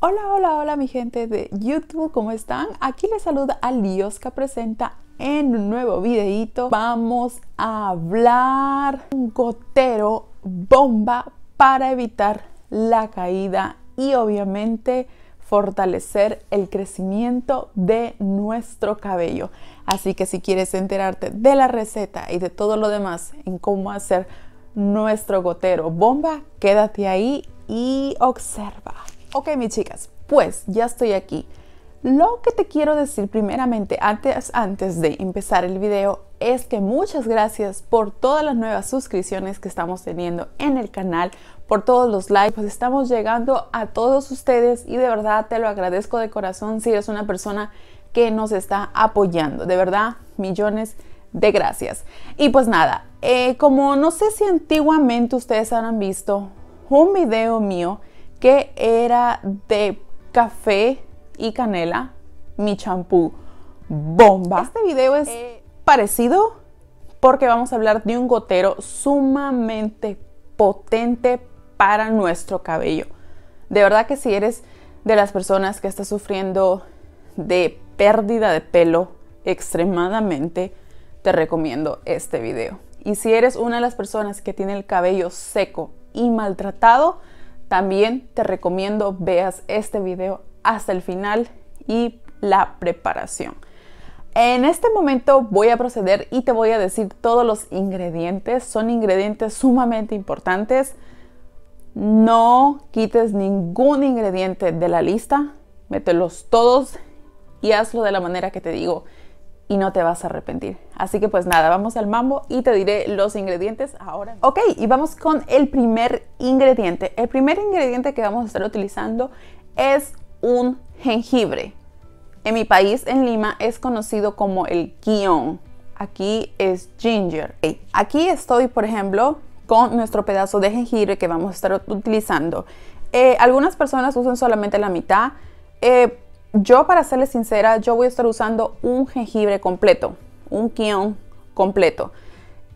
Hola, hola, hola mi gente de YouTube, ¿cómo están? Aquí les saluda Alioska Presenta en un nuevo videito. Vamos a hablar un gotero bomba para evitar la caída y obviamente fortalecer el crecimiento de nuestro cabello. Así que si quieres enterarte de la receta y de todo lo demás en cómo hacer nuestro gotero bomba, quédate ahí y observa. Ok, mis chicas, pues ya estoy aquí. Lo que te quiero decir primeramente antes, antes de empezar el video es que muchas gracias por todas las nuevas suscripciones que estamos teniendo en el canal, por todos los likes, pues estamos llegando a todos ustedes y de verdad te lo agradezco de corazón si eres una persona que nos está apoyando. De verdad, millones de gracias. Y pues nada, eh, como no sé si antiguamente ustedes han visto un video mío que era de café y canela, mi champú bomba. Este video es eh, parecido porque vamos a hablar de un gotero sumamente potente para nuestro cabello. De verdad que si eres de las personas que está sufriendo de pérdida de pelo extremadamente, te recomiendo este video. Y si eres una de las personas que tiene el cabello seco y maltratado, también te recomiendo veas este video hasta el final y la preparación. En este momento voy a proceder y te voy a decir todos los ingredientes. Son ingredientes sumamente importantes. No quites ningún ingrediente de la lista. Mételos todos y hazlo de la manera que te digo y no te vas a arrepentir. Así que pues nada, vamos al mambo y te diré los ingredientes ahora. Ok, y vamos con el primer ingrediente. El primer ingrediente que vamos a estar utilizando es un jengibre. En mi país, en Lima, es conocido como el guion. Aquí es ginger. Aquí estoy, por ejemplo, con nuestro pedazo de jengibre que vamos a estar utilizando. Eh, algunas personas usan solamente la mitad. Eh, yo, para serles sincera, yo voy a estar usando un jengibre completo, un kion completo.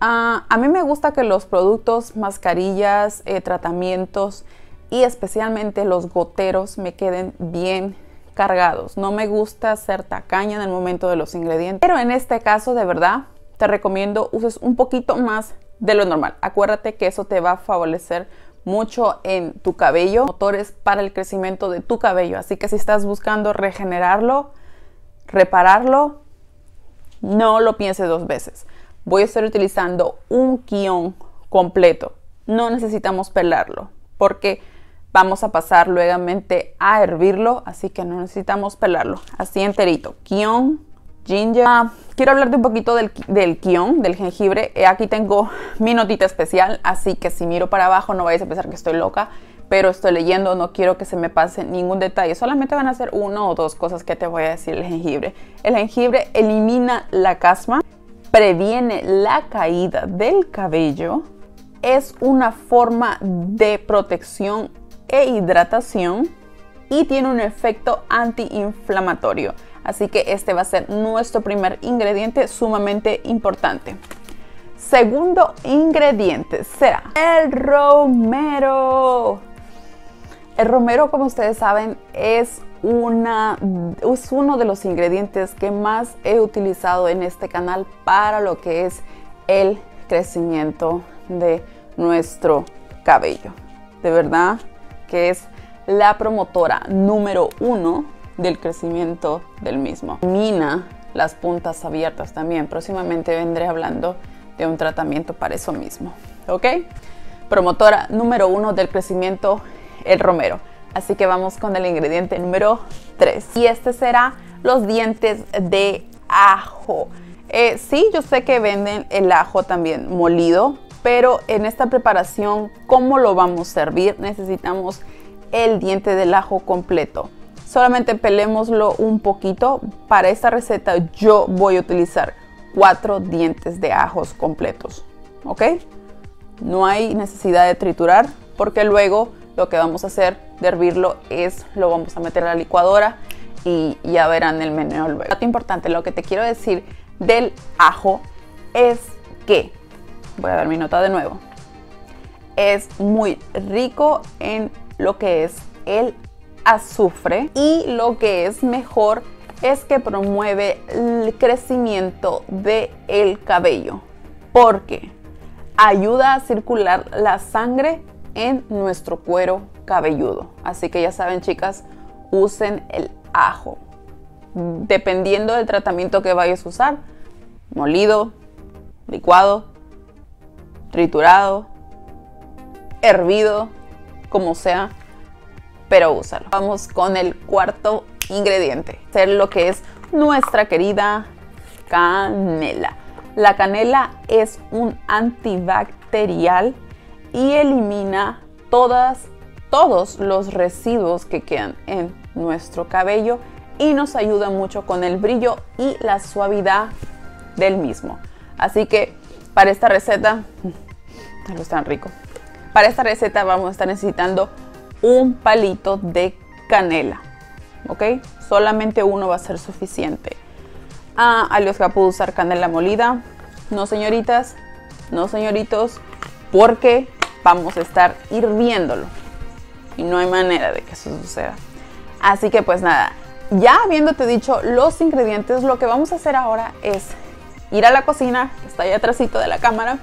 Ah, a mí me gusta que los productos, mascarillas, eh, tratamientos y especialmente los goteros me queden bien cargados. No me gusta ser tacaña en el momento de los ingredientes, pero en este caso de verdad te recomiendo uses un poquito más de lo normal. Acuérdate que eso te va a favorecer mucho en tu cabello, motores para el crecimiento de tu cabello. Así que si estás buscando regenerarlo, repararlo, no lo pienses dos veces. Voy a estar utilizando un guion completo. No necesitamos pelarlo porque vamos a pasar luego a hervirlo, así que no necesitamos pelarlo. Así enterito. Guión ginger. Ah, quiero hablarte un poquito del, del del jengibre. Eh, aquí tengo mi notita especial, así que si miro para abajo no vayas a pensar que estoy loca, pero estoy leyendo, no quiero que se me pase ningún detalle. Solamente van a ser una o dos cosas que te voy a decir el jengibre. El jengibre elimina la casma, previene la caída del cabello, es una forma de protección e hidratación y tiene un efecto antiinflamatorio. Así que este va a ser nuestro primer ingrediente sumamente importante. Segundo ingrediente será el romero. El romero, como ustedes saben, es, una, es uno de los ingredientes que más he utilizado en este canal para lo que es el crecimiento de nuestro cabello. De verdad que es la promotora número uno del crecimiento del mismo. Mina las puntas abiertas también. Próximamente vendré hablando de un tratamiento para eso mismo. ¿Ok? Promotora número uno del crecimiento, el romero. Así que vamos con el ingrediente número 3. Y este será los dientes de ajo. Eh, sí, yo sé que venden el ajo también molido, pero en esta preparación, ¿cómo lo vamos a servir? Necesitamos el diente del ajo completo solamente pelémoslo un poquito. Para esta receta yo voy a utilizar cuatro dientes de ajos completos, ¿ok? No hay necesidad de triturar porque luego lo que vamos a hacer de hervirlo es lo vamos a meter a la licuadora y ya verán el menú luego. Dato importante, lo que te quiero decir del ajo es que, voy a dar mi nota de nuevo, es muy rico en lo que es el azufre y lo que es mejor es que promueve el crecimiento del el cabello porque ayuda a circular la sangre en nuestro cuero cabelludo. Así que ya saben chicas, usen el ajo. Dependiendo del tratamiento que vayas a usar, molido, licuado, triturado, hervido, como sea, pero úsalo. Vamos con el cuarto ingrediente, ser lo que es nuestra querida canela. La canela es un antibacterial y elimina todas, todos los residuos que quedan en nuestro cabello y nos ayuda mucho con el brillo y la suavidad del mismo. Así que para esta receta, es tan rico. Para esta receta vamos a estar necesitando un palito de canela. ¿Ok? Solamente uno va a ser suficiente. Ah, Aliosca pudo usar canela molida. No, señoritas. No, señoritos. Porque vamos a estar hirviéndolo. Y no hay manera de que eso suceda. Así que pues nada. Ya habiéndote dicho los ingredientes, lo que vamos a hacer ahora es ir a la cocina, que está ahí atrásito de la cámara,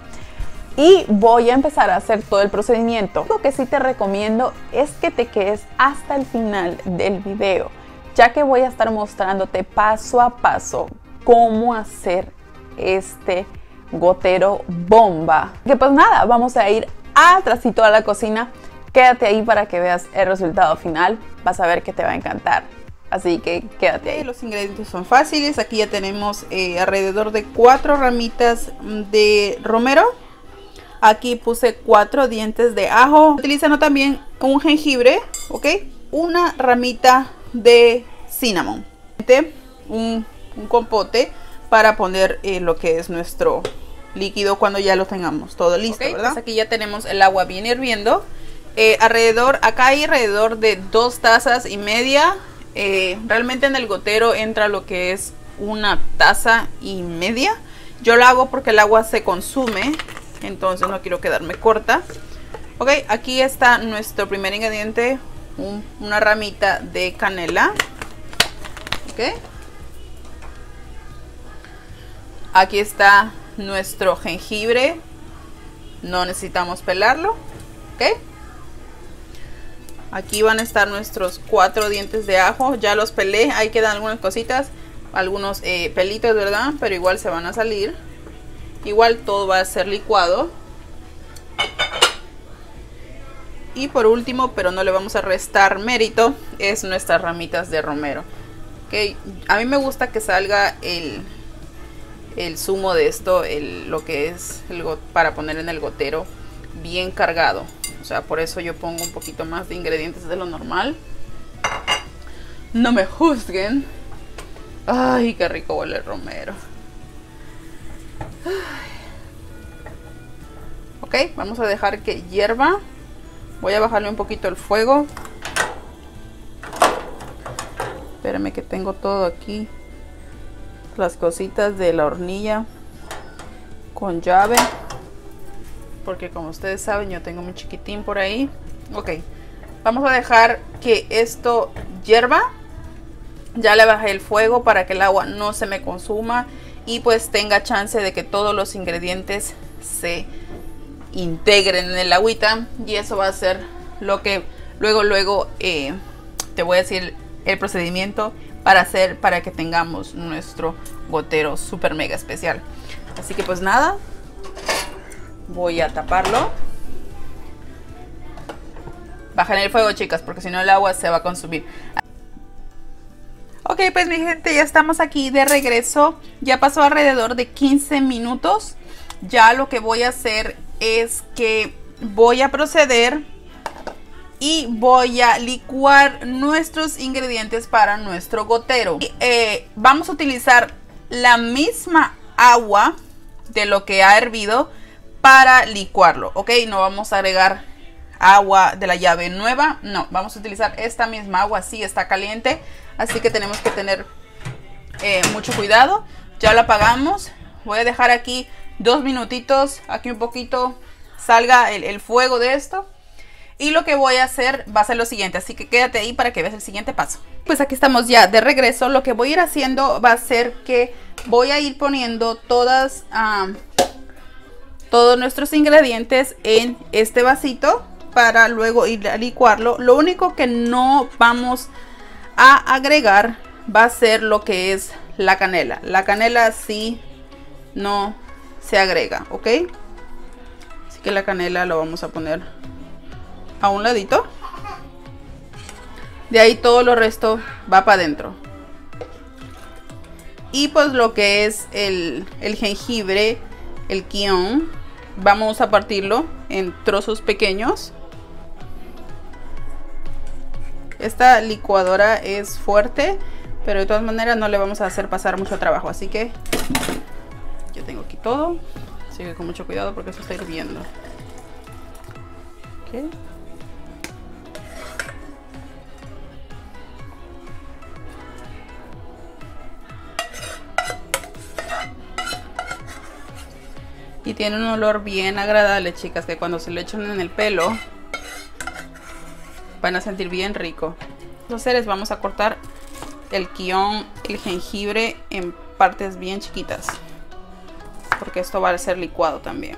y voy a empezar a hacer todo el procedimiento. Lo que sí te recomiendo es que te quedes hasta el final del video, ya que voy a estar mostrándote paso a paso cómo hacer este gotero bomba. Que pues nada, vamos a ir atrásito a la cocina. Quédate ahí para que veas el resultado final. Vas a ver que te va a encantar. Así que quédate ahí. Los ingredientes son fáciles. Aquí ya tenemos eh, alrededor de cuatro ramitas de romero. Aquí puse cuatro dientes de ajo. Utilizando también un jengibre, ¿ok? Una ramita de cinnamon. Un, un compote para poner eh, lo que es nuestro líquido cuando ya lo tengamos todo listo, ¿verdad? Pues aquí ya tenemos el agua bien hirviendo. Eh, alrededor, acá hay alrededor de dos tazas y media eh, realmente en el gotero entra lo que es una taza y media. Yo lo hago porque el agua se consume, entonces no quiero quedarme corta. Ok, aquí está nuestro primer ingrediente, una ramita de canela. Ok. Aquí está nuestro jengibre. No necesitamos pelarlo. Ok. Aquí van a estar nuestros cuatro dientes de ajo. Ya los pelé. Ahí quedan algunas cositas. Algunos eh, pelitos, ¿verdad? Pero igual se van a salir. Igual todo va a ser licuado. Y por último, pero no le vamos a restar mérito, es nuestras ramitas de romero. Okay. A mí me gusta que salga el, el zumo de esto, el, lo que es el, para poner en el gotero, bien cargado. O sea, por eso yo pongo un poquito más de ingredientes de lo normal. No me juzguen. Ay, qué rico huele el romero. Ok, vamos a dejar que hierva. Voy a bajarle un poquito el fuego. Espérame que tengo todo aquí. Las cositas de la hornilla con llave porque como ustedes saben yo tengo mi chiquitín por ahí ok vamos a dejar que esto hierva ya le bajé el fuego para que el agua no se me consuma y pues tenga chance de que todos los ingredientes se integren en el agüita y eso va a ser lo que luego luego eh, te voy a decir el procedimiento para hacer para que tengamos nuestro gotero super mega especial así que pues nada voy a taparlo. Bajen el fuego, chicas, porque si no el agua se va a consumir. Pues mi gente, ya estamos aquí de regreso. Ya pasó alrededor de 15 minutos. Ya lo que voy a hacer es que voy a proceder y voy a licuar nuestros ingredientes para nuestro gotero. Eh, vamos a utilizar la misma agua de lo que ha hervido para licuarlo, ¿ok? No vamos a agregar agua de la llave nueva, no, vamos a utilizar esta misma agua, sí está caliente, así que tenemos que tener eh, mucho cuidado. Ya la apagamos, voy a dejar aquí dos minutitos, aquí un poquito salga el, fuego de esto. Y lo que voy a hacer va a ser lo siguiente, así que quédate ahí para que veas el siguiente paso. Pues aquí estamos ya de regreso. Lo que voy a ir haciendo va a ser que voy a ir poniendo todas, todos nuestros ingredientes en este vasito para luego ir a licuarlo. Lo único que no vamos a agregar va a ser lo que es la canela. La canela sí no se agrega, ¿ok? Así que la canela lo vamos a poner a un ladito. De ahí todo lo resto va para adentro. Y pues lo que es el, el jengibre, el guion, vamos a partirlo en trozos pequeños. Esta licuadora es fuerte, pero de todas maneras no le vamos a hacer pasar mucho trabajo. Así que yo tengo aquí todo. Así que con mucho cuidado porque eso está hirviendo. Okay. Y tiene un olor bien agradable, chicas, que cuando se lo echan en el pelo van a sentir bien rico. Los seres vamos a cortar el guion, el jengibre en partes bien chiquitas. Porque esto va a ser licuado también.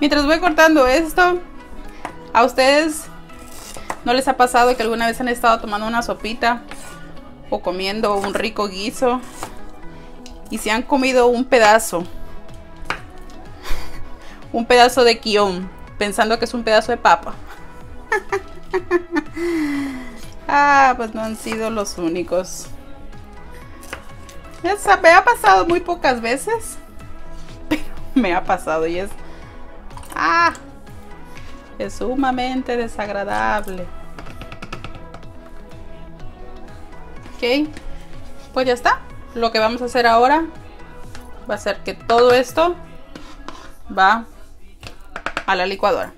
Mientras voy cortando esto, a ustedes ¿No les ha pasado que alguna vez han estado tomando una sopita o comiendo un rico guiso y se han comido un pedazo? Un pedazo de guion, pensando que es un pedazo de papa. ah, pues no han sido los únicos. me ha pasado muy pocas veces. Pero me ha pasado y es... Ah, es sumamente desagradable. Ok, pues ya está. Lo que vamos a hacer ahora va a ser que todo esto va a la licuadora.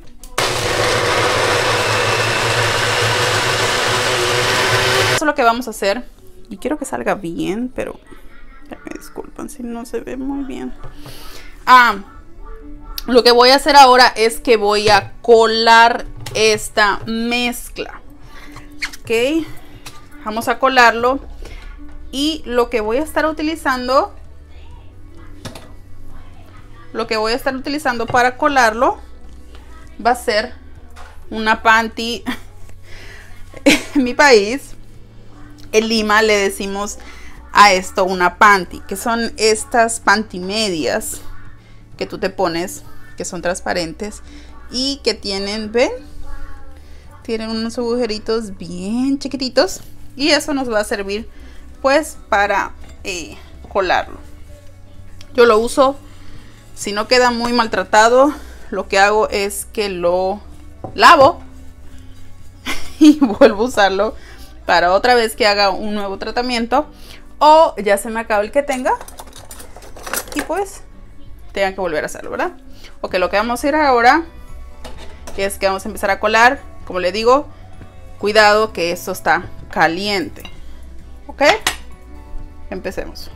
Eso es lo que vamos a hacer. Y quiero que salga bien, pero me disculpan si no se ve muy bien. Ah, lo que voy a hacer ahora es que voy a colar esta mezcla. Ok. Vamos a colarlo. Y lo que voy a estar utilizando. Lo que voy a estar utilizando para colarlo. Va a ser una panty. en mi país. En Lima le decimos a esto una panty. Que son estas panty medias. Que tú te pones que son transparentes y que tienen, ven, tienen unos agujeritos bien chiquititos y eso nos va a servir pues para eh, colarlo. Yo lo uso, si no queda muy maltratado, lo que hago es que lo lavo y vuelvo a usarlo para otra vez que haga un nuevo tratamiento o ya se me acaba el que tenga y pues tengan que volver a hacerlo, ¿verdad? Ok, lo que vamos a hacer ahora es que vamos a empezar a colar. Como le digo, cuidado que esto está caliente. Ok, empecemos.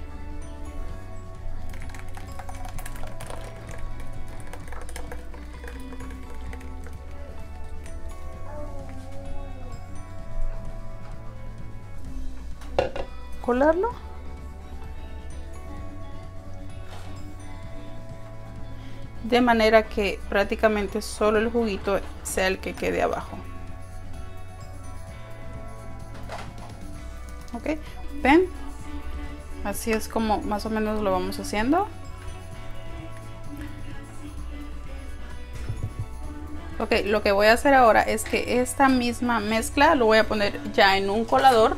De manera que prácticamente solo el juguito sea el que quede abajo. Ok ven así es como más o menos lo vamos haciendo. Ok lo que voy a hacer ahora es que esta misma mezcla lo voy a poner ya en un colador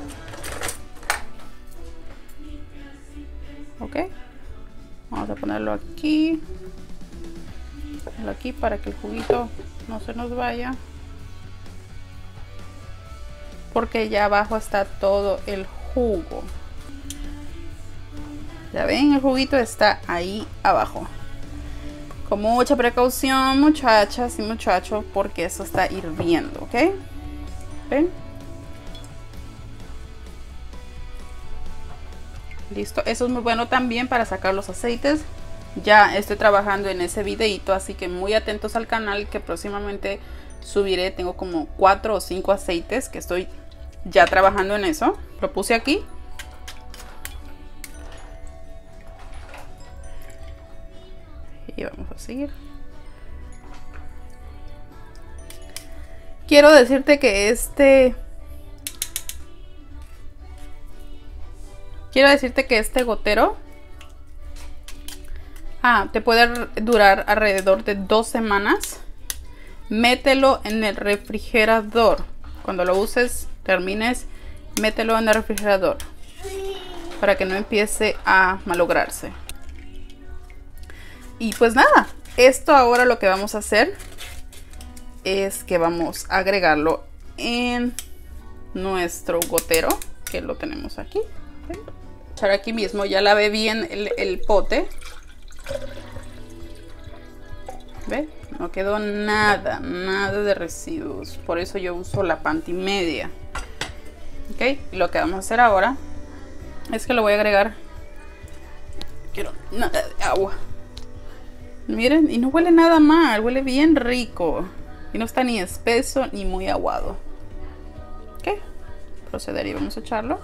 aquí. Aquí para que el juguito no se nos vaya. Porque ya abajo está todo el jugo. Ya ven el juguito está ahí abajo. Con mucha precaución muchachas y muchachos porque eso está hirviendo ok ven Listo, eso es muy bueno también para sacar los aceites. Ya estoy trabajando en ese videito, así que muy atentos al canal que próximamente subiré. Tengo como 4 o 5 aceites que estoy ya trabajando en eso. Lo puse aquí. Y vamos a seguir. Quiero decirte que este Quiero decirte que este gotero ah, te puede durar alrededor de dos semanas. Mételo en el refrigerador. Cuando lo uses, termines, mételo en el refrigerador para que no empiece a malograrse. Y pues nada, esto ahora lo que vamos a hacer es que vamos a agregarlo en nuestro gotero que lo tenemos aquí echar aquí mismo. Ya lavé bien el, pote. ¿Ve? No quedó nada, nada de residuos. Por eso yo uso la panty media. Ok, lo que vamos a hacer ahora es que lo voy a agregar. Quiero nada de agua. Miren, y no huele nada mal, huele bien rico. Y no está ni espeso ni muy aguado. Ok, proceder y vamos a echarlo.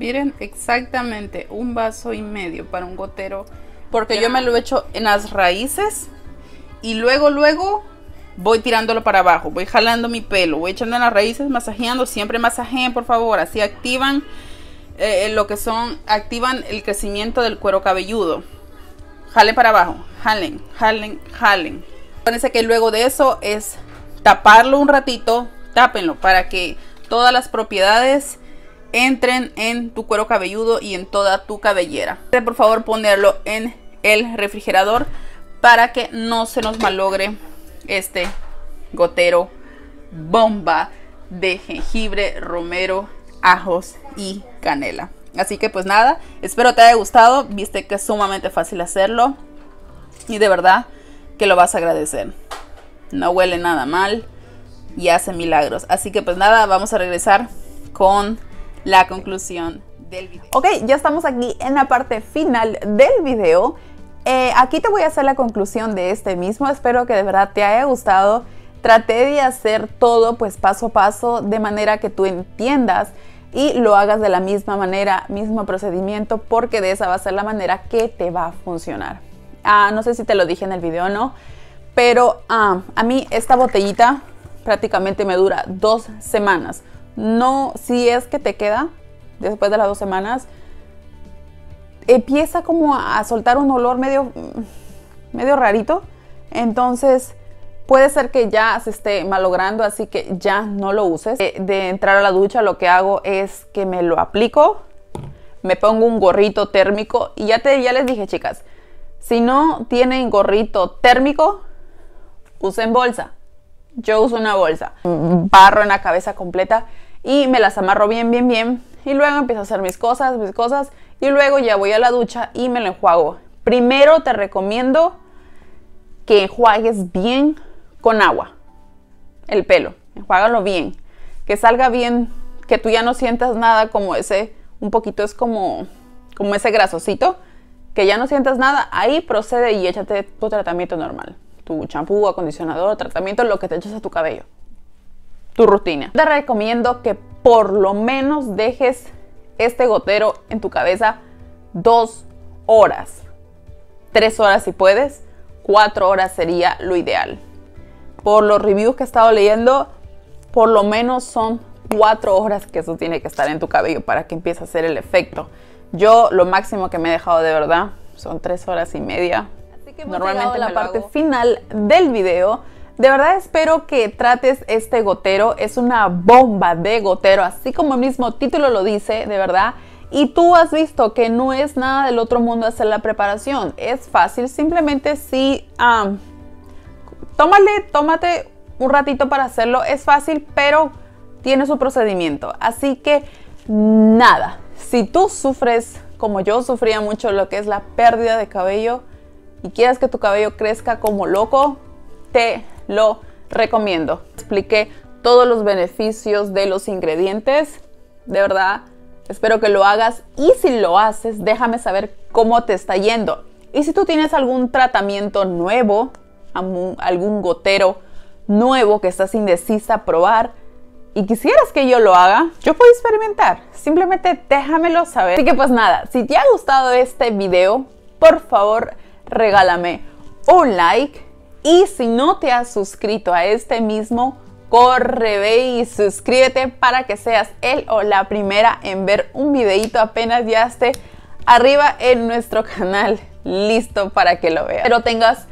Miren, exactamente un vaso y medio para un gotero. Porque yo me lo echo en las raíces y luego, luego voy tirándolo para abajo. Voy jalando mi pelo, voy echando en las raíces, masajeando. Siempre masajeen, por favor. Así activan eh, lo que son, activan el crecimiento del cuero cabelludo. Jalen para abajo, jalen, jalen, jalen. Acuérdense que luego de eso es taparlo un ratito, tápenlo para que todas las propiedades entren en tu cuero cabelludo y en toda tu cabellera. Por favor ponerlo en el refrigerador para que no se nos malogre este gotero bomba de jengibre, romero, ajos y canela. Así que pues nada, espero te haya gustado, viste que es sumamente fácil hacerlo y de verdad que lo vas a agradecer. No huele nada mal y hace milagros. Así que pues nada, vamos a regresar con la conclusión del video. Ok, ya estamos aquí en la parte final del video. Eh, aquí te voy a hacer la conclusión de este mismo. Espero que de verdad te haya gustado. Traté de hacer todo pues paso a paso de manera que tú entiendas y lo hagas de la misma manera, mismo procedimiento, porque de esa va a ser la manera que te va a funcionar. Ah, no sé si te lo dije en el video o no, pero ah, a mí esta botellita prácticamente me dura dos semanas no, si es que te queda después de las dos semanas, empieza como a soltar un olor medio, medio rarito. Entonces, puede ser que ya se esté malogrando, así que ya no lo uses. De, entrar a la ducha, lo que hago es que me lo aplico, me pongo un gorrito térmico y ya, te, ya les dije, chicas, si no tienen gorrito térmico, usen bolsa. Yo uso una bolsa, barro en la cabeza completa y me las amarro bien, bien, bien. Y luego empiezo a hacer mis cosas, mis cosas. Y luego ya voy a la ducha y me lo enjuago. Primero te recomiendo que enjuagues bien con agua el pelo. Enjuágalo bien. Que salga bien, que tú ya no sientas nada como ese, un poquito es como, como ese grasosito. Que ya no sientas nada, ahí procede y échate tu tratamiento normal. Tu champú, acondicionador, tratamiento, lo que te echas a tu cabello tu rutina. Te recomiendo que por lo menos dejes este gotero en tu cabeza dos horas. Tres horas si puedes, cuatro horas sería lo ideal. Por los reviews que he estado leyendo, por lo menos son cuatro horas que eso tiene que estar en tu cabello para que empiece a hacer el efecto. Yo lo máximo que me he dejado de verdad son tres horas y media. Así que Normalmente la parte final del video de verdad espero que trates este gotero. Es una bomba de gotero, así como el mismo título lo dice, de verdad. Y tú has visto que no es nada del otro mundo hacer la preparación. Es fácil, simplemente si... tómale, tómate un ratito para hacerlo. Es fácil, pero tiene su procedimiento. Así que nada, si tú sufres como yo sufría mucho lo que es la pérdida de cabello y quieres que tu cabello crezca como loco, te lo recomiendo. Expliqué todos los beneficios de los ingredientes. De verdad, espero que lo hagas y si lo haces, déjame saber cómo te está yendo. Y si tú tienes algún tratamiento nuevo, algún gotero nuevo que estás indecisa a probar y quisieras que yo lo haga, yo puedo experimentar. Simplemente déjamelo saber. Así que pues nada, si te ha gustado este video, por favor regálame un like. Y si no te has suscrito a este mismo, corre, ve y suscríbete para que seas el o la primera en ver un videito apenas ya esté arriba en nuestro canal, listo para que lo veas. Pero tengas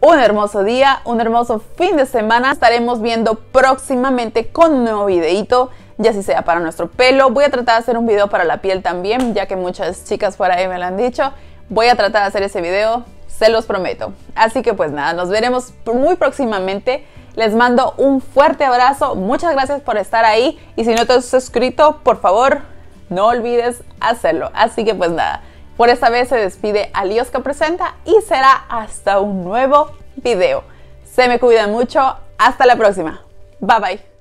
un hermoso día, un hermoso fin de semana. Estaremos viendo próximamente con un nuevo videito, ya si sea para nuestro pelo. Voy a tratar de hacer un video para la piel también, ya que muchas chicas por ahí me lo han dicho. Voy a tratar de hacer ese video, se los prometo. Así que pues nada, nos veremos muy próximamente. Les mando un fuerte abrazo, muchas gracias por estar ahí y si no te has suscrito, por favor, no olvides hacerlo. Así que pues nada. Por esta vez se despide Alioska Presenta y será hasta un nuevo video. Se me cuidan mucho. Hasta la próxima. Bye bye.